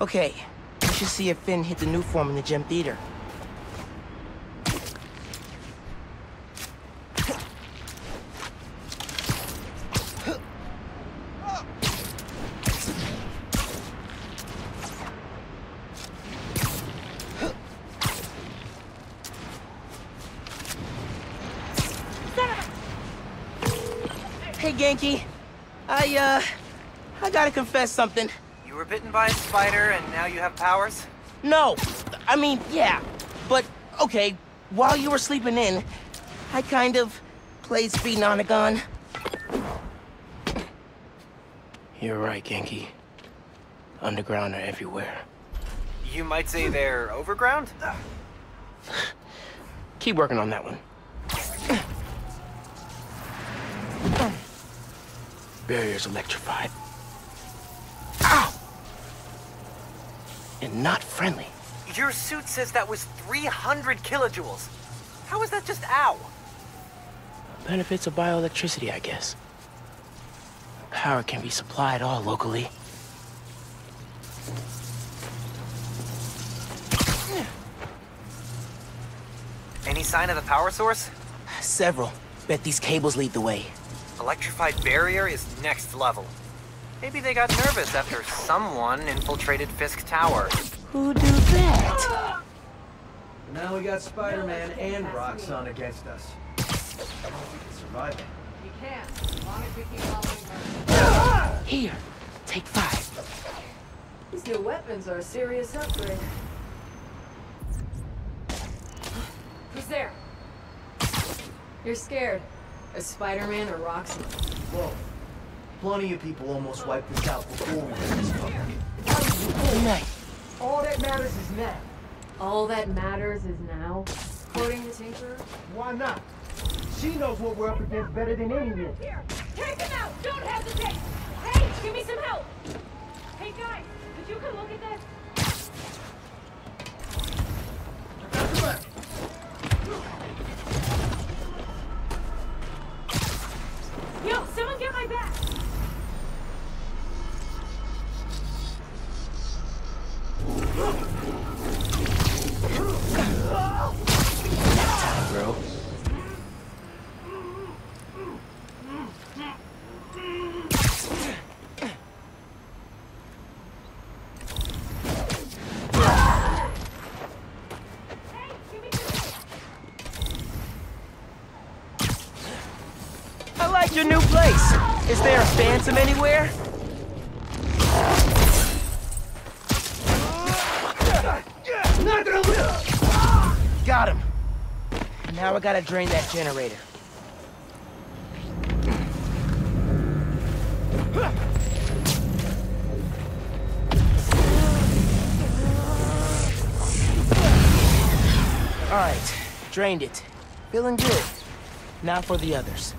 Okay, we should see if Phin hit the Nuform in the gym theater. Hey, Ganke. I, uh, I gotta confess something. You were bitten by a spider and now you have powers? No, I mean, yeah. But, okay, while you were sleeping in, I kind of played Speed Nonagon. You're right, Ganke. Underground are everywhere. You might say they're overground? Keep working on that one. Barrier's electrified. And not friendly. Your suit says that was 300 kilojoules. How is that just ow? Benefits of bioelectricity, I guess. Power can be supplied all locally. Any sign of the power source? Several. Bet these cables lead the way. Electrified barrier is next level. Maybe they got nervous after someone infiltrated Fisk Tower. Who do that? Now we got Spider-Man and Roxxon against us. I don't think we can survive it. You can, as long as we keep following her. Here, take five. These new weapons are a serious upgrade. Who's there? You're scared. Is Spider-Man or Roxy? Whoa. Plenty of people almost wiped us out before we did this company. Night. All that matters is now. All that matters is now. Quoting the Tinkerer? Why not? She knows what we're up against better than anyone. Here, take him out! Don't hesitate! Hey, give me some help! Hey guys, could you come look at this? Yo, someone get my back! Phantom anywhere? Got him. Now I gotta drain that generator. All right, drained it. Feeling good. Now for the others.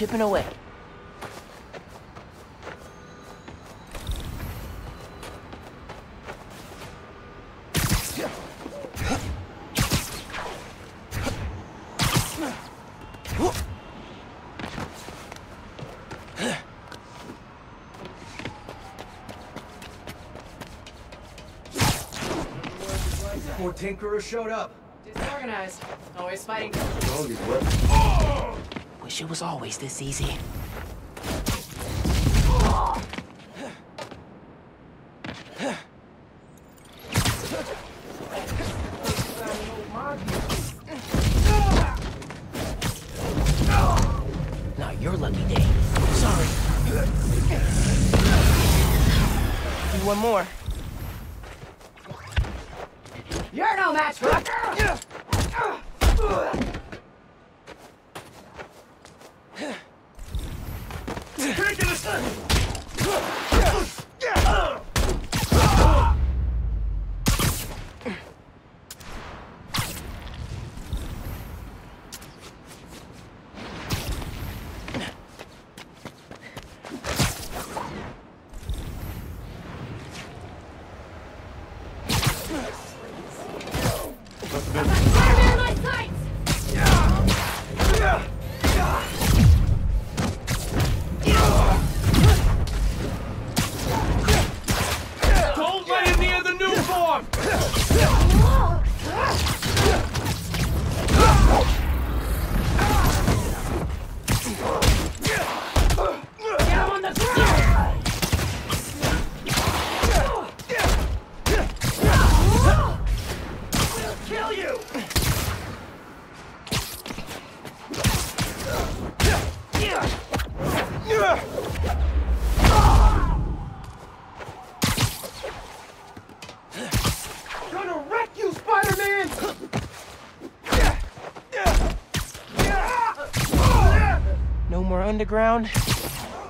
Chipping away. Poor Tinkerer showed up. Disorganized. Always fighting. Wish it was always this easy.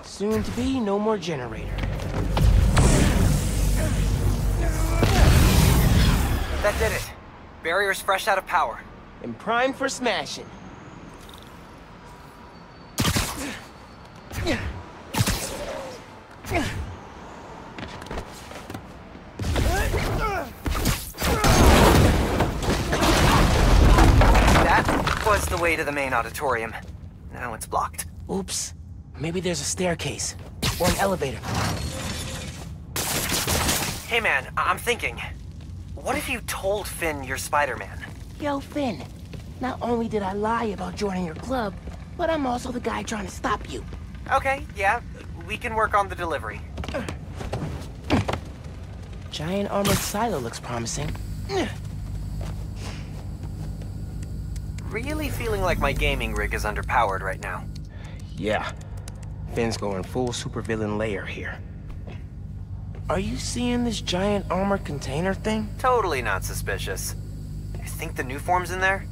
Soon to be no more generator. That did it. Barrier's fresh out of power. And prime for smashing. That was the way to the main auditorium. Now it's blocked. Oops. Maybe there's a staircase. Or an elevator. Hey man, I- I'm thinking. What if you told Phin you're Spider-Man? Yo, Phin. Not only did I lie about joining your club, but I'm also the guy trying to stop you. Okay, yeah, we can work on the delivery. Giant armored silo looks promising. Really feeling like my gaming rig is underpowered right now. Yeah. Phin's going full supervillain layer here. Are you seeing this giant armored container thing? Totally not suspicious. You think the Nuform's in there?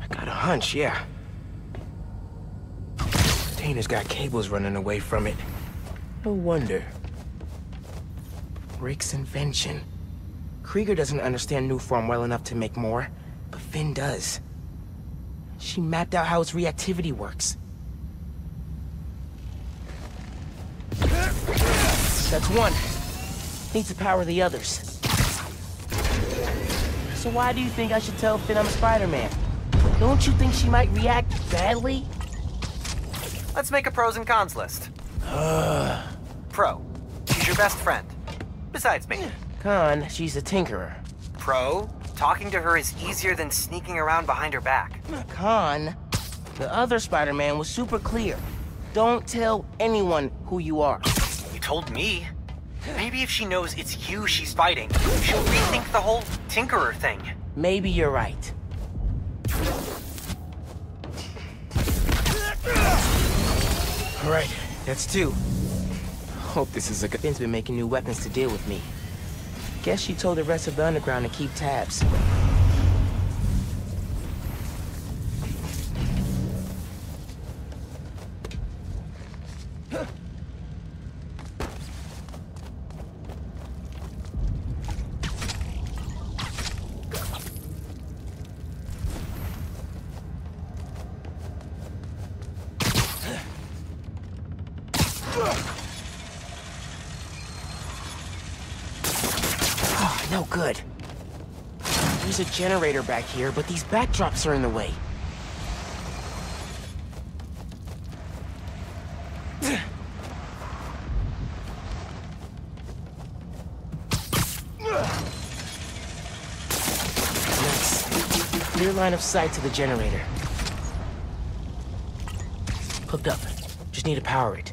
I got a hunch, yeah. Container's got cables running away from it. No wonder. Rick's invention. Krieger doesn't understand Nuform well enough to make more, but Phin does. She mapped out how its reactivity works. That's one. Needs to power the others. So why do you think I should tell Phin I'm Spider-Man? Don't you think she might react badly? Let's make a pros and cons list. Pro. She's your best friend. Besides me. Con, she's a tinkerer. Pro. Talking to her is easier than sneaking around behind her back. Con, the other Spider-Man was super clear. Don't tell anyone who you are. You told me. Maybe if she knows it's you she's fighting, she'll rethink the whole Tinkerer thing. Maybe you're right. All right, that's two. Hope this is a good. Phin's been making new weapons to deal with me. Guess she told the rest of the underground to keep tabs. Generator back here, but these backdrops are in the way. Nice. Clear line of sight to the generator. Hooked up. Just need to power it.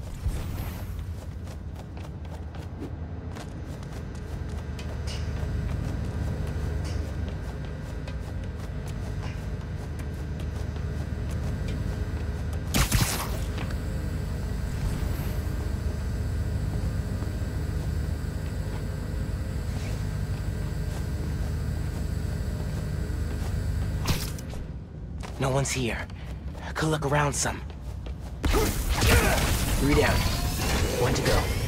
One's here. I could look around some. Three down. One to go.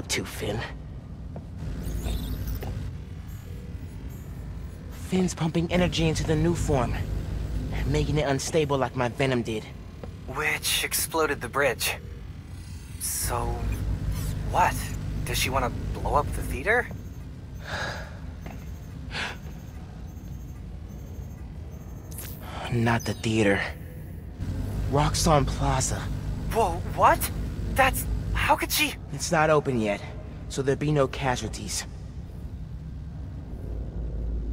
Up to, Phin? Phin's pumping energy into the Nuform, making it unstable like my venom did. Which exploded the bridge. So, what? Does she want to blow up the theater? Not the theater. Roxxon Plaza. Whoa, what? That's. How could she. It's not open yet, so there'll be no casualties.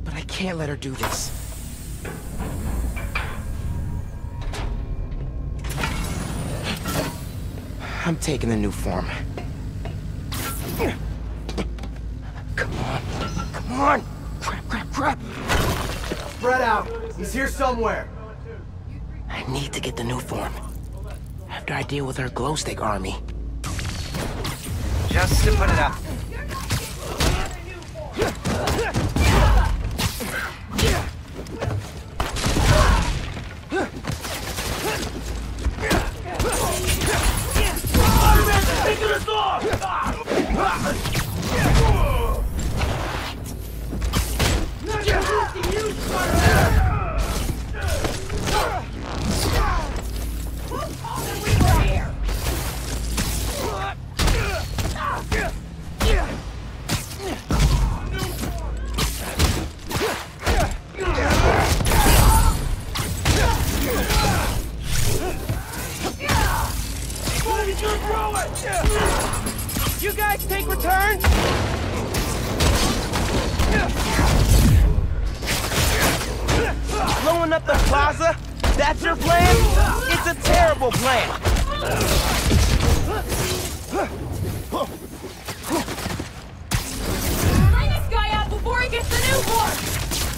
But I can't let her do this. I'm taking the Nuform. Come on. Come on! Crap, crap, crap! Spread out. He's here somewhere. I need to get the Nuform. After I deal with her glow stick army. Just to put it up.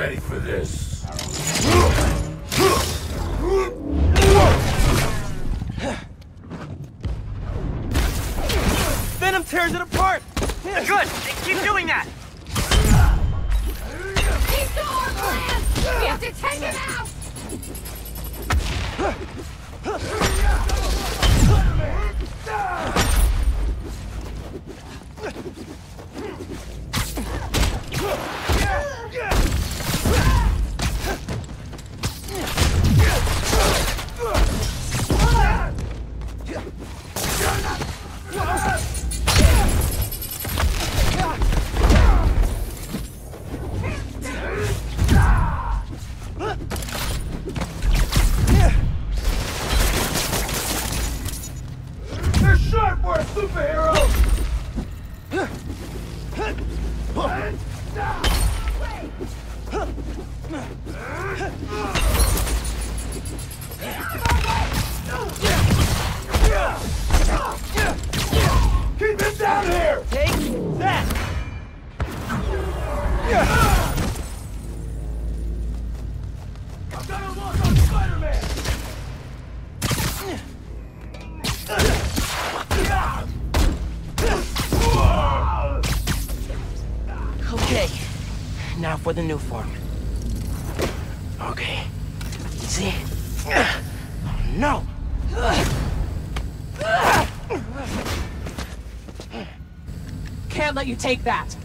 ready for this. Superhero! Keep him down here! Take that! I'm gonna look on Spider-Man! Okay, the Nuform. Okay. Oh, no! Can't let you take that.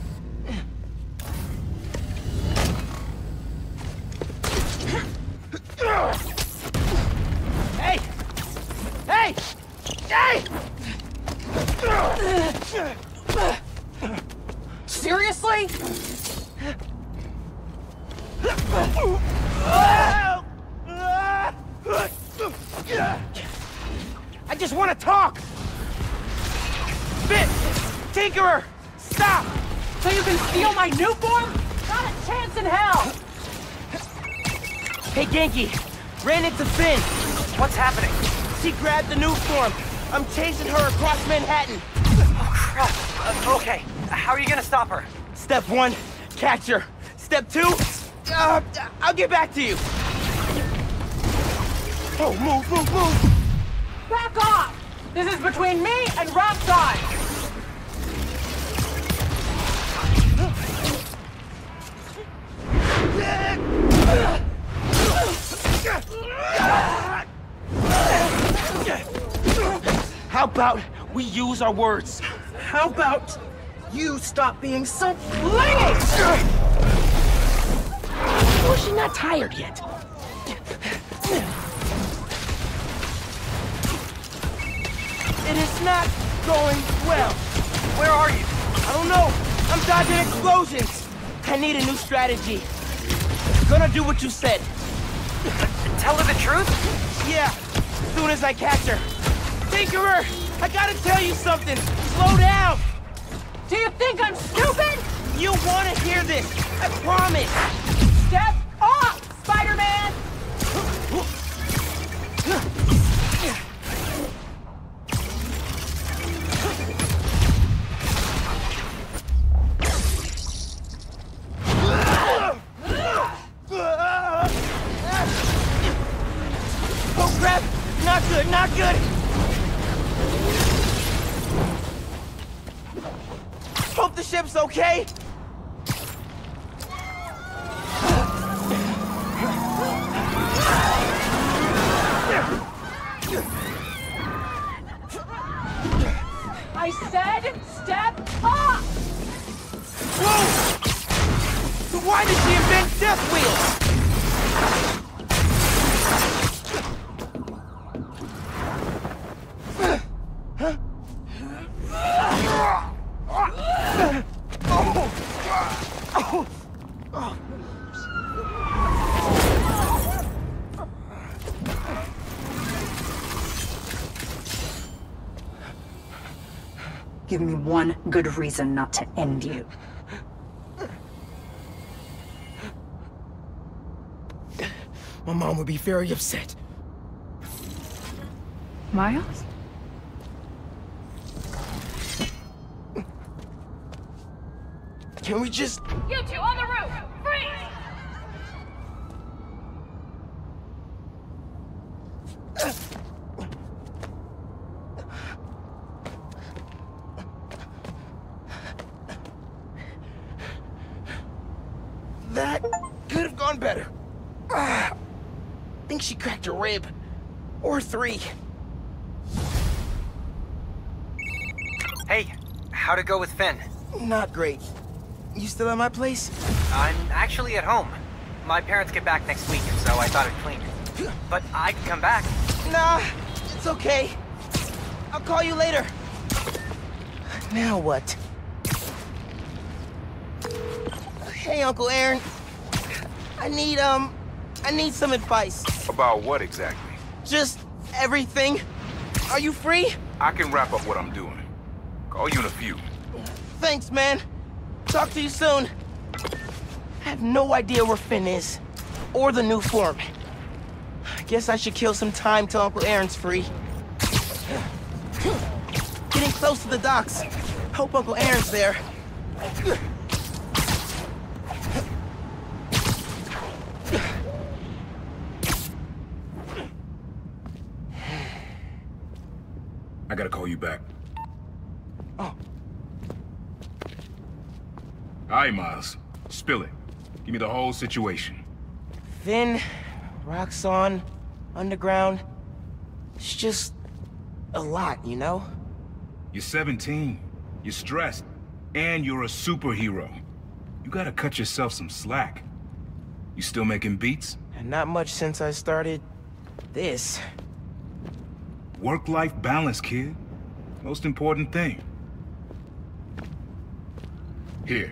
She grabbed the Nuform! I'm chasing her across Manhattan! Oh, crap. Uh, okay, how are you gonna stop her? Step one, catch her. Step two, uh, I'll get back to you. Oh, move, move, move! Back off! This is between me and Roxxon! How about we use our words? How about you stop being so flingy? Or oh, is she not tired yet? It is not going well. Where are you? I don't know. I'm dodging explosions. I need a new strategy. Gonna do what you said. Tell her the truth? Yeah, as soon as I catch her. Tinkerer, I gotta tell you something. Slow down. Do you think I'm stupid? You wanna hear this. I promise. Give me one good reason not to end you. My mom would be very upset. Miles? Can we just... You two on the roof! Freeze! That could have gone better. Ah, think she cracked a rib. Or three. Hey, how'd it go with Phin? Not great. You still at my place? I'm actually at home. My parents get back next week, so I thought I'd clean. But I can come back. Nah, it's okay. I'll call you later. Now what? Hey, Uncle Aaron. I need, um, I need some advice. About what exactly? Just everything. Are you free? I can wrap up what I'm doing. Call you in a few. Thanks, man. Talk to you soon. I have no idea where Phin is. Or the Nuform. I guess I should kill some time till Uncle Aaron's free. Getting close to the docks. Hope Uncle Aaron's there. I gotta call you back. Aye, Miles. Spill it. Give me the whole situation. Phin, Roxxon, Underground. It's just a lot, you know? You're 17. You're stressed. And you're a superhero. You gotta cut yourself some slack. You still making beats? And not much since I started this. Work-life balance, kid. Most important thing. Here.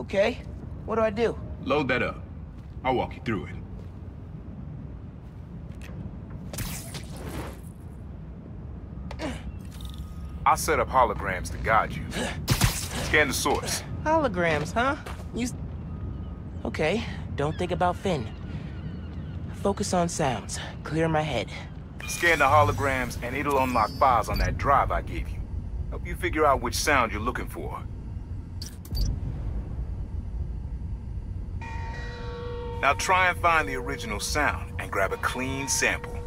Okay. What do I do? Load that up. I'll walk you through it. I'll set up holograms to guide you. Scan the source. Holograms, huh? You... Okay. Don't think about Phin. Focus on sounds. Clear my head. Scan the holograms and it'll unlock files on that drive I gave you. Help you figure out which sound you're looking for. Now try and find the original sound and grab a clean sample.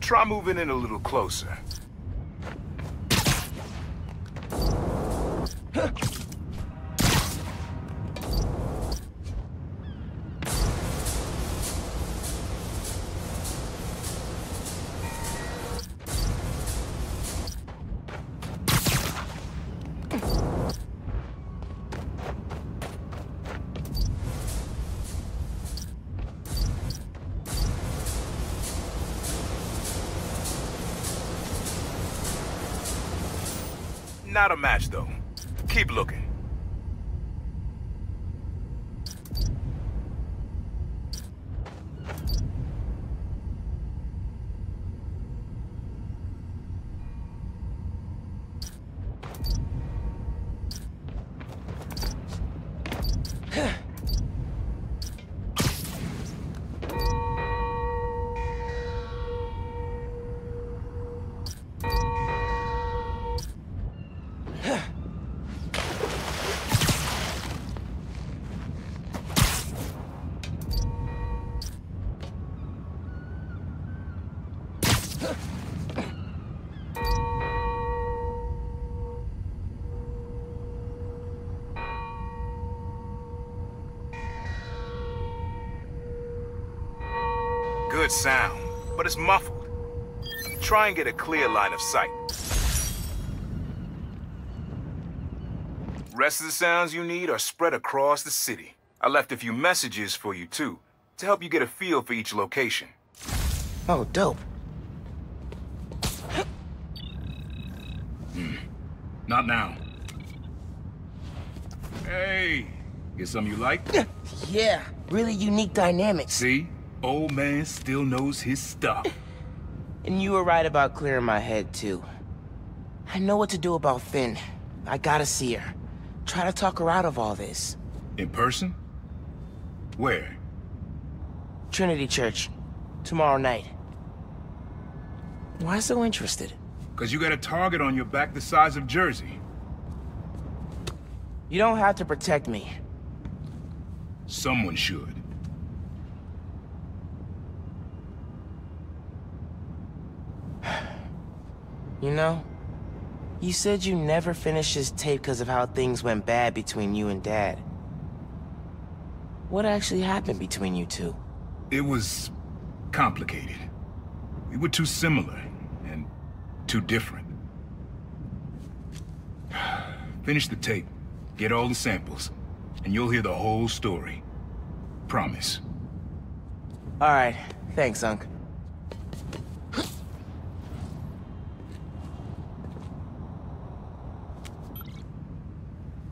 Try moving in a little closer. match, though. Keep looking. Good sound, but it's muffled. Try and get a clear line of sight. Rest of the sounds you need are spread across the city. I left a few messages for you too, to help you get a feel for each location. Oh, dope. Hmm. Not now. Hey, get something you like? Yeah. Really unique dynamics. See? Old man still knows his stuff. And you were right about clearing my head, too. I know what to do about Phin. I gotta see her. Try to talk her out of all this. In person? Where? Trinity Church. Tomorrow night. Why so interested? Cause you got a target on your back the size of Jersey. You don't have to protect me. Someone should. You know? You said you never finished this tape because of how things went bad between you and Dad. What actually happened between you two? It was complicated. We were too similar, and too different. Finish the tape, get all the samples, and you'll hear the whole story. Promise. All right. Thanks, Unc.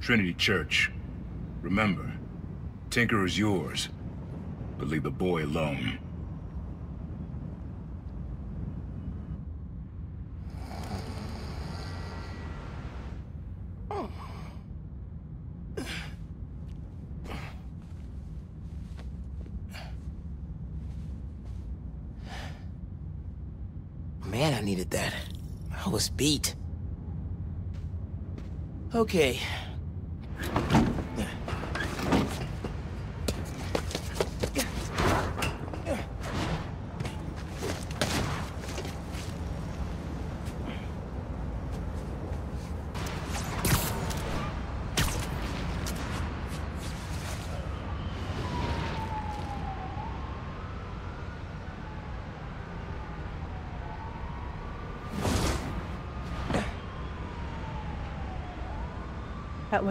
Trinity Church. Remember, Tinker is yours, but leave the boy alone. Man, I needed that. I was beat. Okay.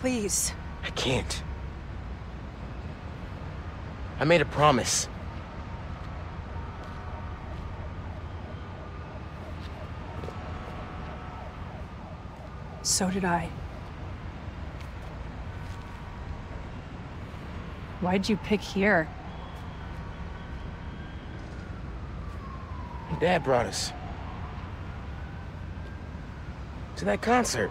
Please. I can't. I made a promise. So did I. Why'd you pick here? Dad brought us. To that concert.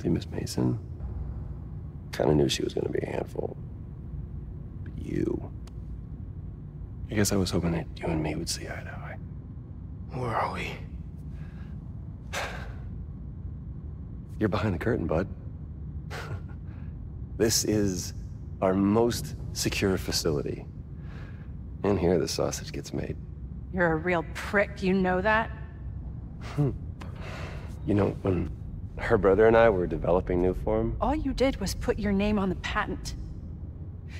See, Miss Mason? Kinda knew she was gonna be a handful. But you. I guess I was hoping that you and me would see eye to eye. Where are we? You're behind the curtain, bud. this is our most secure facility. And here the sausage gets made. You're a real prick, you know that? Hmm. You know, when her brother and I were developing Nuform, All you did was put your name on the patent.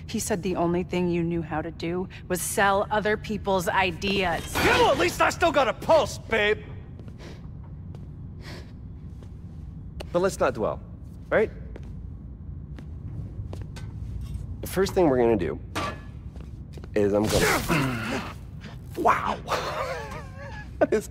He said the only thing you knew how to do was sell other people's ideas. Well, at least I still got a pulse, babe. But let's not dwell, right? The first thing we're gonna do is I'm gonna. wow! that is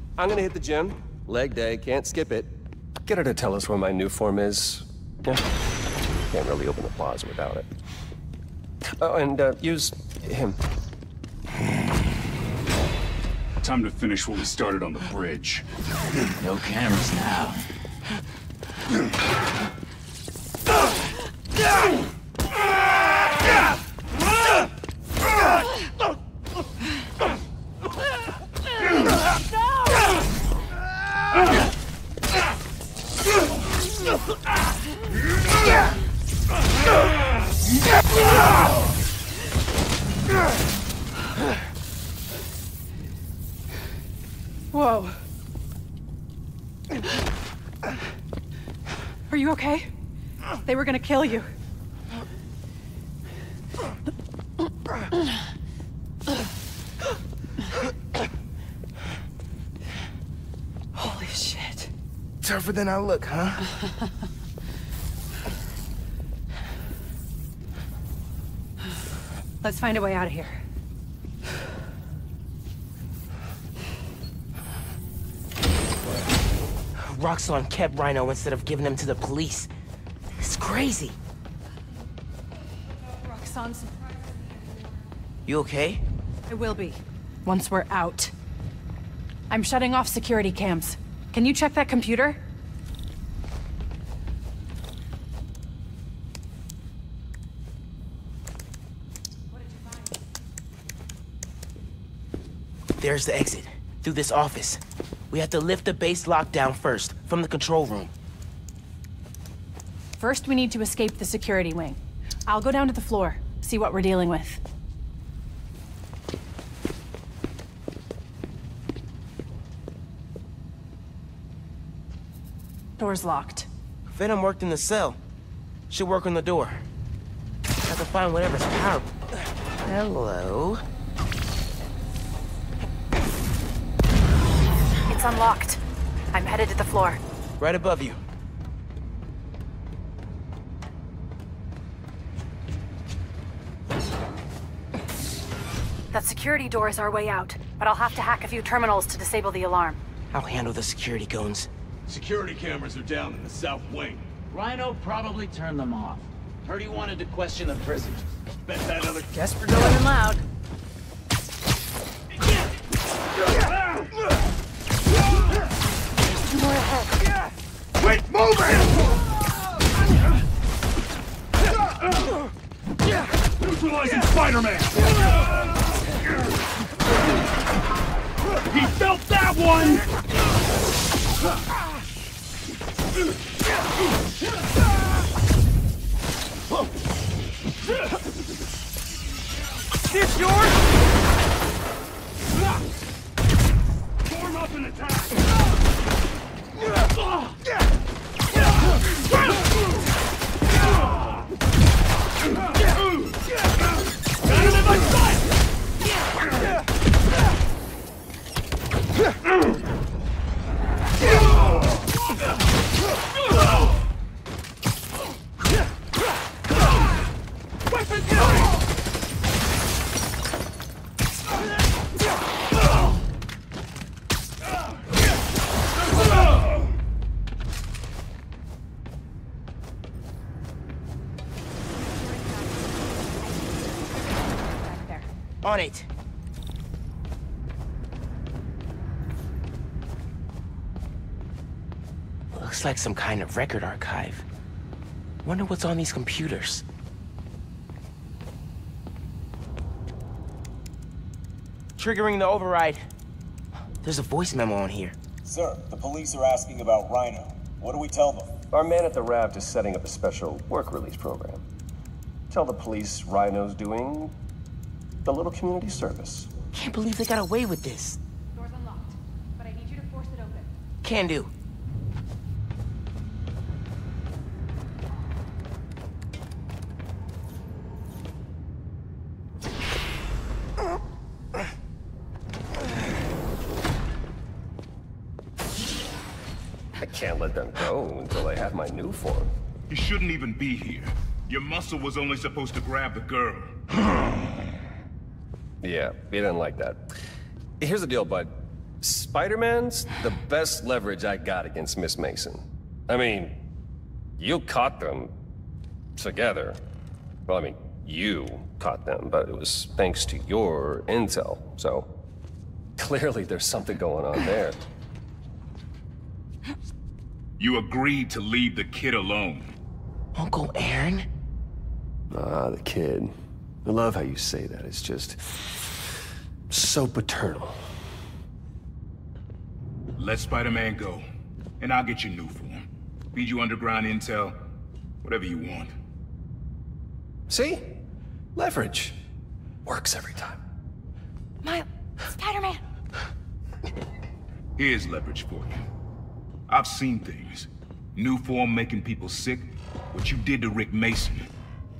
I'm gonna hit the gym. Leg day, can't skip it. Get her to tell us where my Nuform is. Yeah. Can't really open the plaza without it. Oh, and uh, use him. Time to finish what we started on the bridge. No cameras now. gonna kill you. Holy shit. Tougher than I look, huh? Let's find a way out of here. Roxxon kept Rhino instead of giving him to the police. It's crazy. Roxxon's... You okay? I will be. Once we're out. I'm shutting off security cams. Can you check that computer? There's the exit. Through this office. We have to lift the base lockdown first, from the control room. First, we need to escape the security wing. I'll go down to the floor, see what we're dealing with. Door's locked. Venom worked in the cell. Should work on the door. Have to find whatever's power. Hello? It's unlocked. I'm headed to the floor. Right above you. That security door is our way out, but I'll have to hack a few terminals to disable the alarm. I'll handle the security goons. Security cameras are down in the south wing. Rhino probably turned them off. Heard he wanted to question the prisoners. Bet that other... Guess we're going in loud. On it. Looks like some kind of record archive. Wonder what's on these computers. Triggering the override. There's a voice memo on here. Sir, the police are asking about Rhino. What do we tell them? Our man at the raft is setting up a special work release program. Tell the police Rhino's doing a little community service. Can't believe they got away with this. Door's unlocked, but I need you to force it open. Can do. I can't let them go until I have my Nuform. You shouldn't even be here. Your muscle was only supposed to grab the girl. Yeah, he didn't like that. Here's the deal, bud. Spider-Man's the best leverage I got against Miss Mason. I mean, you caught them together. Well, I mean, you caught them, but it was thanks to your intel, so clearly there's something going on there. You agreed to leave the kid alone. Uncle Aaron? Ah, the kid. I love how you say that. It's just so paternal. Let Spider-Man go, and I'll get you Nuform. Feed you underground intel, whatever you want. See? Leverage. Works every time. My Spider-Man. Here's leverage for you. I've seen things. Nuform making people sick. What you did to Rick Mason.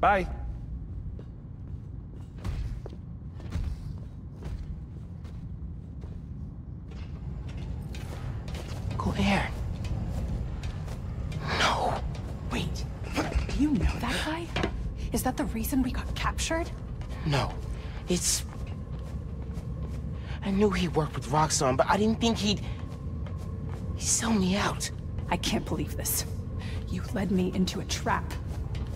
Bye. Uncle Aaron. No. Wait. Do you know that guy? Is that the reason we got captured? No. It's... I knew he worked with Roxxon, but I didn't think he'd... He'd sell me out. I can't believe this. You led me into a trap.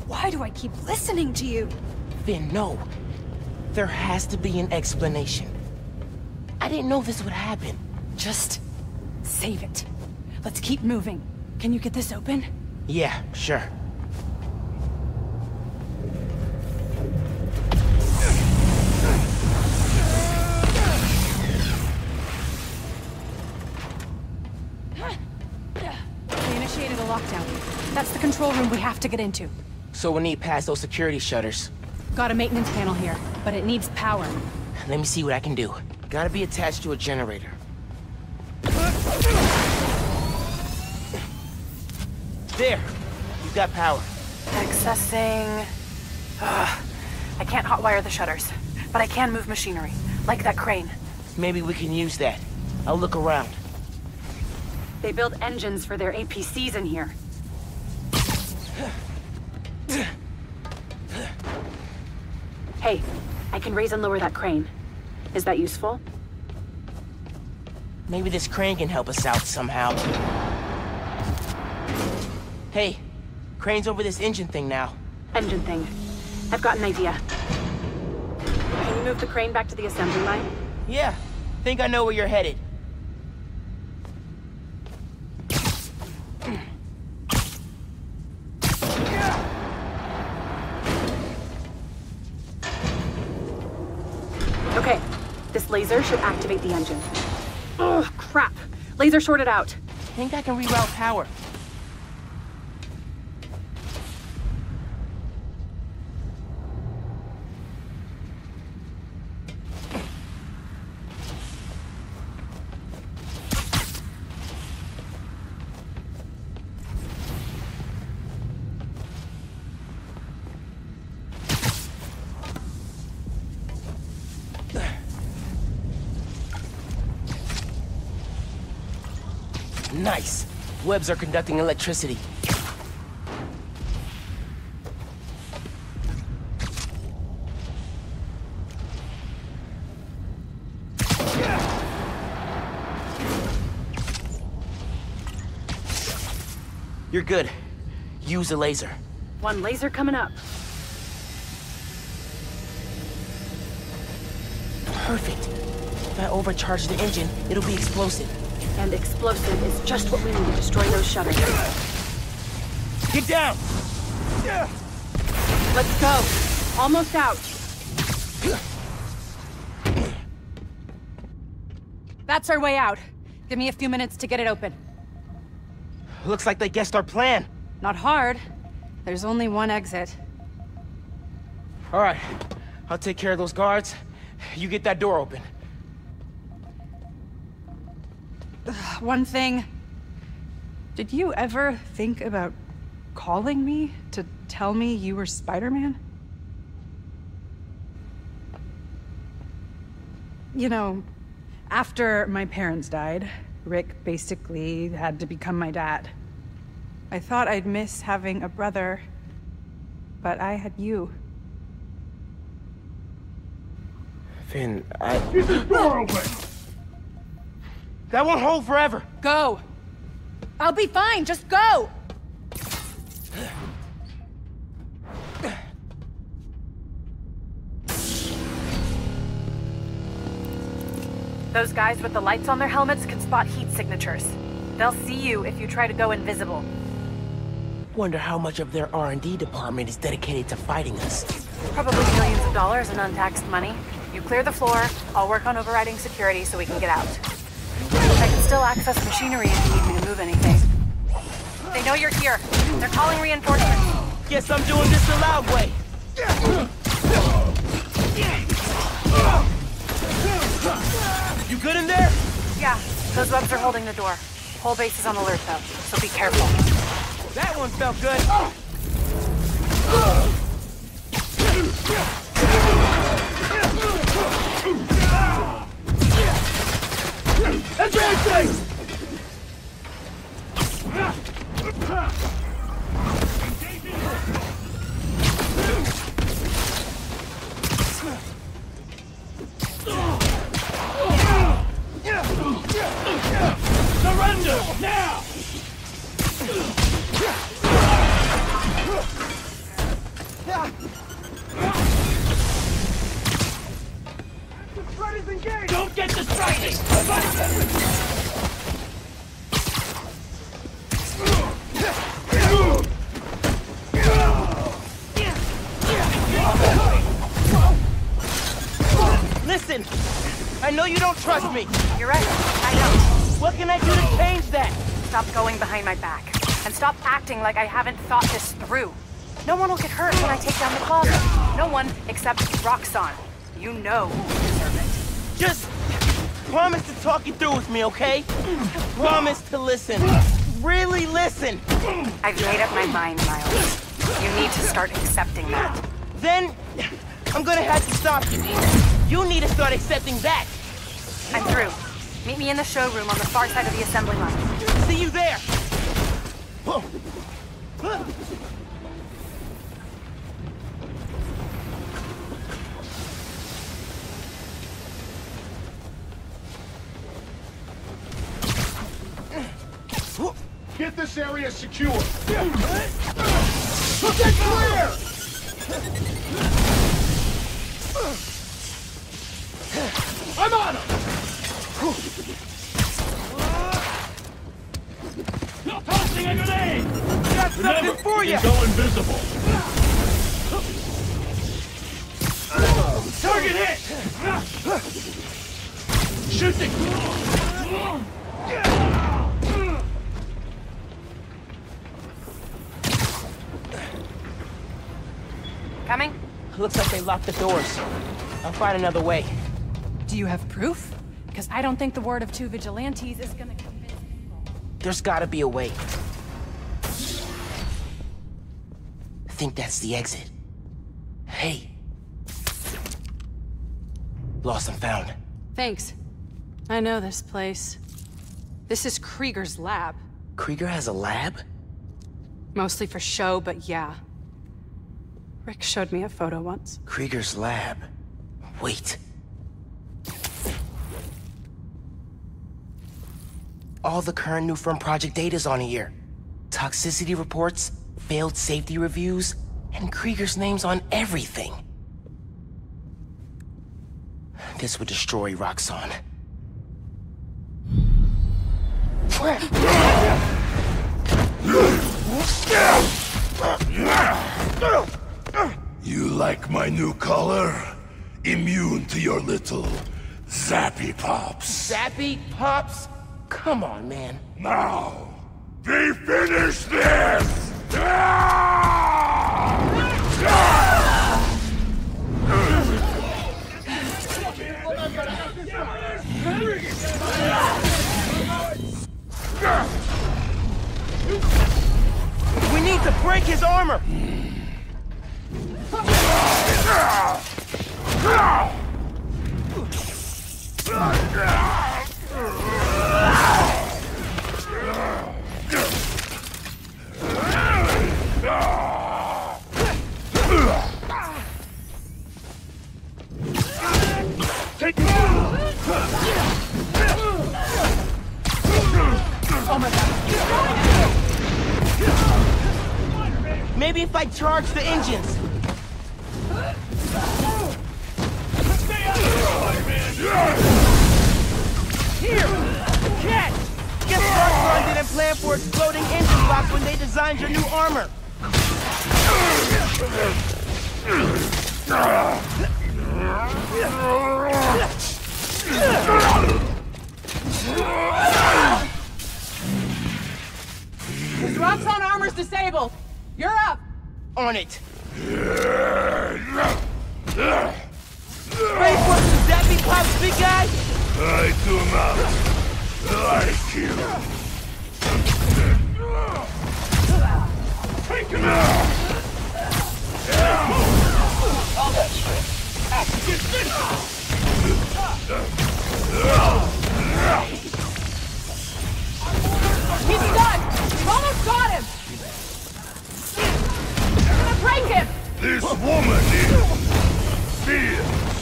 Why do I keep listening to you? Phin, no. There has to be an explanation. I didn't know this would happen. Just save it. Let's keep moving. Can you get this open? Yeah, sure. We initiated a lockdown. That's the control room we have to get into. So we need past those security shutters. Got a maintenance panel here, but it needs power. Let me see what I can do. Gotta be attached to a generator. There! You've got power. Accessing... Ugh. I can't hotwire the shutters, but I can move machinery, like that crane. Maybe we can use that. I'll look around. They build engines for their APCs in here. Hey, I can raise and lower that crane. Is that useful? Maybe this crane can help us out somehow. Hey, crane's over this engine thing now. Engine thing. I've got an idea. Can you move the crane back to the assembly line? Yeah, think I know where you're headed. Activate the engine. Oh, crap. Laser shorted out. I think I can reroute power. Nice. Webs are conducting electricity. You're good. Use a laser. One laser coming up. Perfect. If I overcharge the engine, it'll be explosive. And explosive is just what we need to destroy those shutters. Get down! Let's go! Almost out. That's our way out. Give me a few minutes to get it open. Looks like they guessed our plan. Not hard. There's only one exit. All right, I'll take care of those guards. You get that door open. One thing. Did you ever think about calling me to tell me you were Spider-Man? You know, after my parents died, Rick basically had to become my dad. I thought I'd miss having a brother, but I had you. Phin, I... Get this door open! That won't hold forever. Go! I'll be fine, just go! Those guys with the lights on their helmets can spot heat signatures. They'll see you if you try to go invisible. Wonder how much of their R&D department is dedicated to fighting us. Probably millions of dollars in untaxed money. You clear the floor, I'll work on overriding security so we can get out. Still access machinery if you need me to move anything. They know you're here. They're calling reinforcements. Guess I'm doing this the loud way. You good in there? Yeah, those webs are holding the door. Whole base is on alert though, so be careful. That one felt good. Advancing! Surrender! Now! Listen, I know you don't trust me. You're right, I know. What can I do to change that? Stop going behind my back. And stop acting like I haven't thought this through. No one will get hurt when I take down the closet. No one except Roxxon. You know who deserve it. Just promise to talk it through with me, okay? Promise to listen. Really listen. I've made up my mind, Miles. You need to start accepting that. Then I'm gonna have to stop you. You need to start accepting that. I'm through. Meet me in the showroom on the far side of the assembly line. See you there. Get this area is secure! Get clear! I'm on him! Tossing a grenade! Got something for you. Go invisible. Target hit! Shoot the... Coming? Looks like they locked the doors. I'll find another way. Do you have proof? Because I don't think the word of two vigilantes is gonna convince people. There's gotta be a way. I think that's the exit. Hey. Lost and found. Thanks. I know this place. This is Krieger's lab. Krieger has a lab? Mostly for show, but yeah. Rick showed me a photo once. Krieger's lab. Wait. All the current Nuform project data's on here. Toxicity reports, failed safety reviews, and Krieger's name's on everything. This would destroy Roxxon. You like my new color? Immune to your little zappy pops. Zappy Pops? Come on, man. Now, we finish this! We need to break his armor! Maybe if I charge the engines. Here! Catch! Guess Roxxon didn't plan for exploding engine blocks when they designed your new armor. His Roxxon armor's disabled. You're up. On it. Wait, that be Pop's guy? I do not like you. Take him out. He's done. Almost got him. You're gonna break him. This woman is fierce.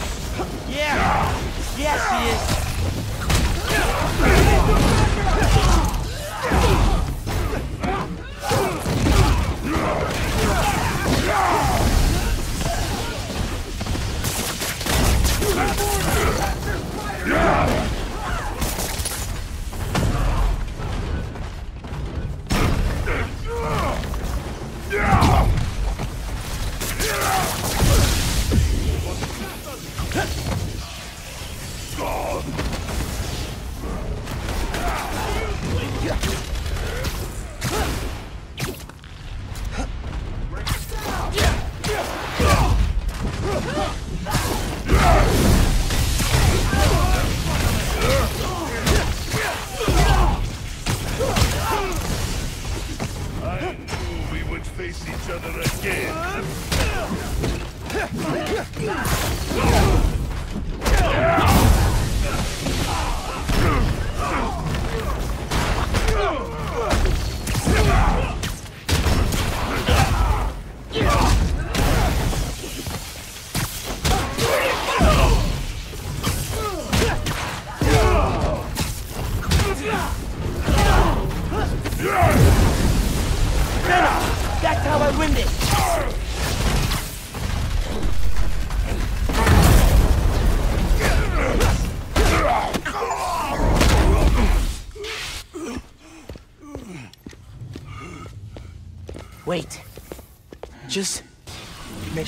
Yeah. Yeah, she is. I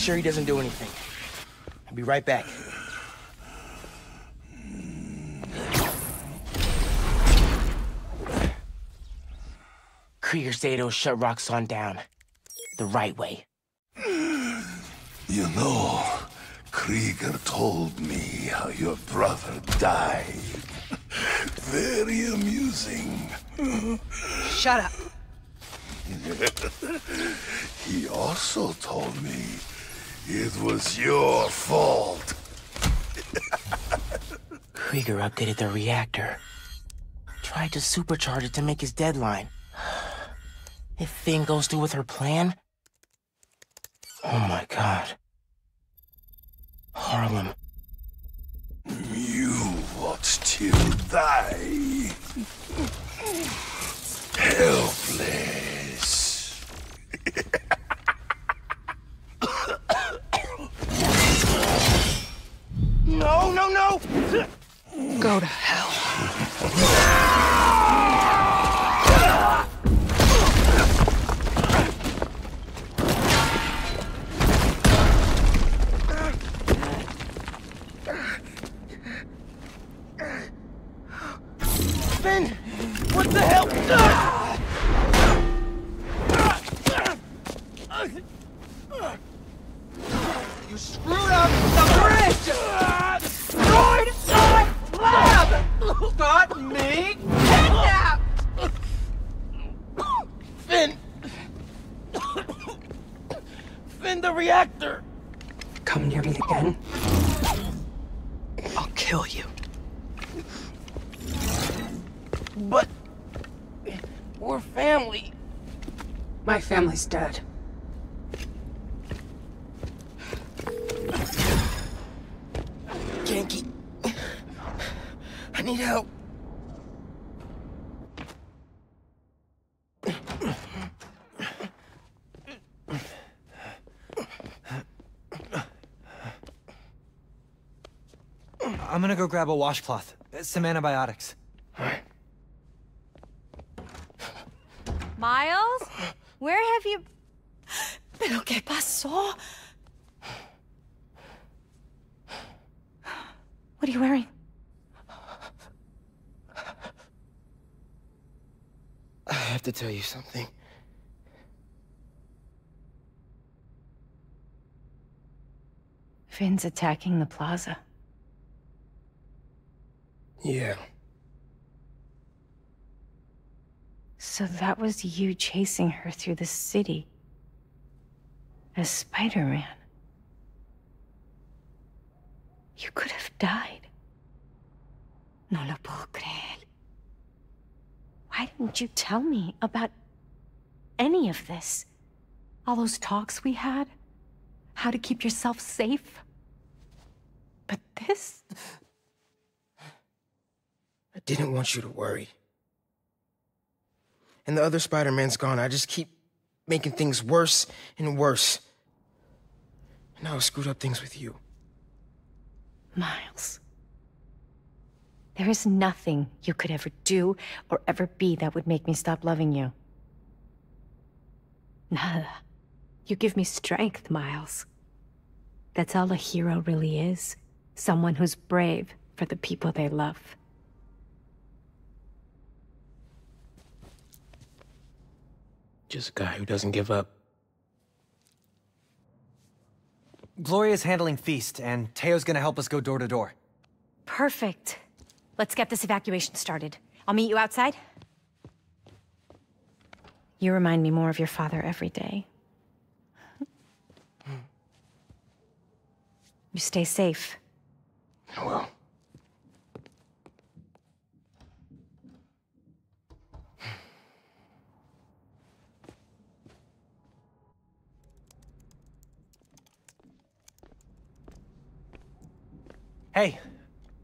sure he doesn't do anything. I'll be right back. Krieger Zato shut Roxxon down. The right way. You know, Krieger told me how your brother died. Very amusing. Shut up. he also told me it was your fault. Krieger updated the reactor. Tried to supercharge it to make his deadline. If Phin goes through with her plan... Oh my god. Harlem. You watched him die. Helpless. No, no, no! Go to hell. Phin! the hell? You screwed up the bridge! Got me kidnapped! Phin! Phin, the reactor! Come near me again. I'll kill you. But... We're family. My family's dead. Ganke. I need help. I'm gonna go grab a washcloth. Uh, some antibiotics. Miles? Where have you... ¿Pero qué pasó? What are you wearing? Have to tell you something. Phin's attacking the plaza. Yeah. So that was you chasing her through the city. As Spider-Man. You could have died. No lo puedo creer. Why didn't you tell me about any of this? All those talks we had? How to keep yourself safe? But this? I didn't want you to worry. And the other Spider-Man's gone. I just keep making things worse and worse. And now I screwed up things with you. Miles. There is nothing you could ever do or ever be that would make me stop loving you. Nada. You give me strength, Miles. That's all a hero really is. Someone who's brave for the people they love. Just a guy who doesn't give up. Gloria's handling Feast, and Teo's gonna help us go door to door. Perfect. Let's get this evacuation started. I'll meet you outside. You remind me more of your father every day. You stay safe. I will. Hey,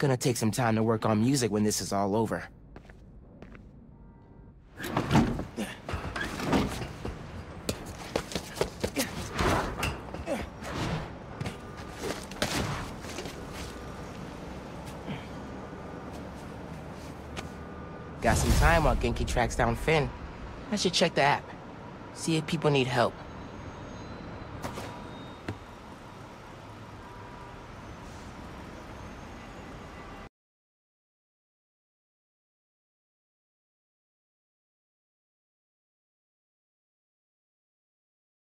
Gonna take some time to work on music when this is all over. Got some time while Ganke tracks down Phin. I should check the app. See if people need help.